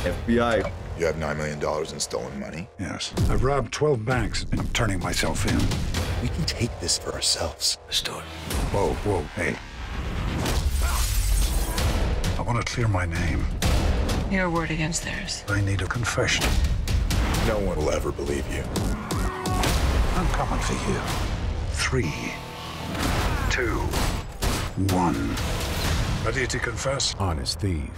FBI. You have $9 million in stolen money? Yes. I've robbed 12 banks and I'm turning myself in. We can take this for ourselves. Let's do it. Whoa, whoa, hey. I want to clear my name. Your word against theirs. I need a confession. No one will ever believe you. I'm coming for you. Three, two, one. Ready to confess? Honest thief.